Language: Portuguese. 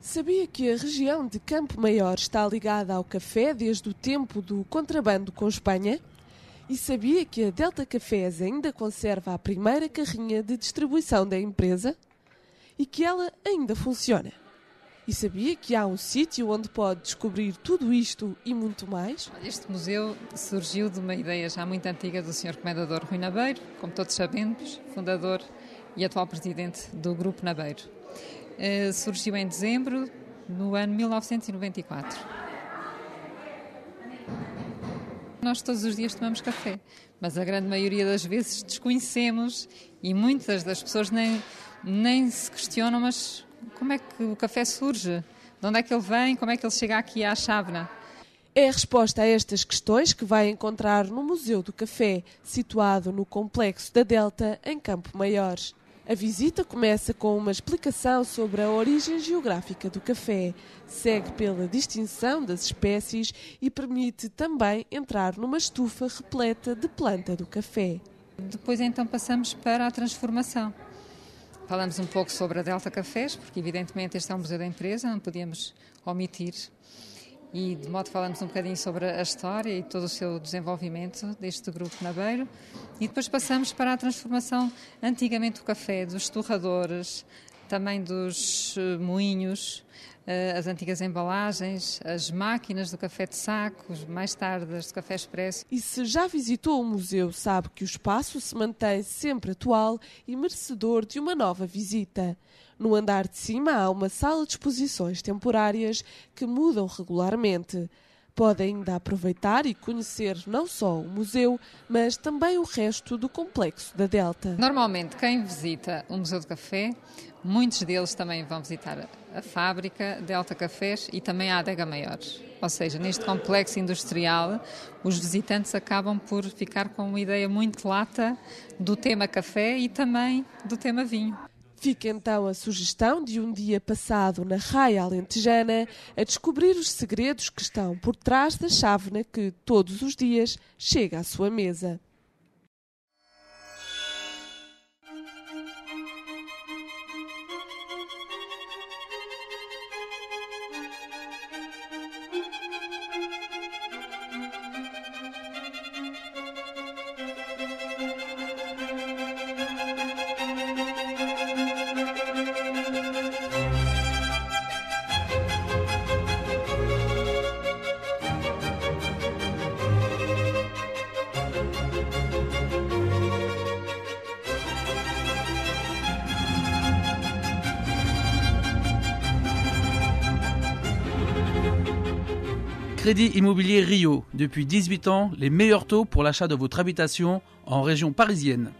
sabia que a região de Campo Maior está ligada ao café desde o tempo do contrabando com Espanha? E sabia que a Delta Cafés ainda conserva a primeira carrinha de distribuição da empresa? E que ela ainda funciona? E sabia que há um sítio onde pode descobrir tudo isto e muito mais? Este museu surgiu de uma ideia já muito antiga do Sr. Comendador Rui Nabeiro, como todos sabemos, fundador e atual presidente do Grupo Nabeiro. Uh, surgiu em dezembro, no ano 1994. Nós todos os dias tomamos café, mas a grande maioria das vezes desconhecemos e muitas das pessoas nem, nem se questionam, mas como é que o café surge? De onde é que ele vem? Como é que ele chega aqui à chávena? É a resposta a estas questões que vai encontrar no Museu do Café, situado no Complexo da Delta, em Campo Maior. A visita começa com uma explicação sobre a origem geográfica do café, segue pela distinção das espécies e permite também entrar numa estufa repleta de planta do café. Depois então passamos para a transformação. Falamos um pouco sobre a Delta Cafés, porque evidentemente este é um museu da empresa, não podíamos omitir. E de modo falamos um bocadinho sobre a história e todo o seu desenvolvimento deste grupo Nabeiro. E depois passamos para a transformação antigamente do café, dos torradores, também dos eh, moinhos, eh, as antigas embalagens, as máquinas do café de sacos, mais tarde as de café expresso. E se já visitou o museu, sabe que o espaço se mantém sempre atual e merecedor de uma nova visita. No andar de cima há uma sala de exposições temporárias que mudam regularmente. Pode ainda aproveitar e conhecer não só o museu, mas também o resto do complexo da Delta. Normalmente, quem visita o Museu do Café, muitos deles também vão visitar a fábrica Delta Cafés e também a adega maior. Ou seja, neste complexo industrial, os visitantes acabam por ficar com uma ideia muito lata do tema café e também do tema vinho. Fica então a sugestão de um dia passado na Raia Alentejana a descobrir os segredos que estão por trás da chávena que todos os dias chega à sua mesa. Crédit Immobilier Rio. Depuis 18 ans, les meilleurs taux pour l'achat de votre habitation en région parisienne.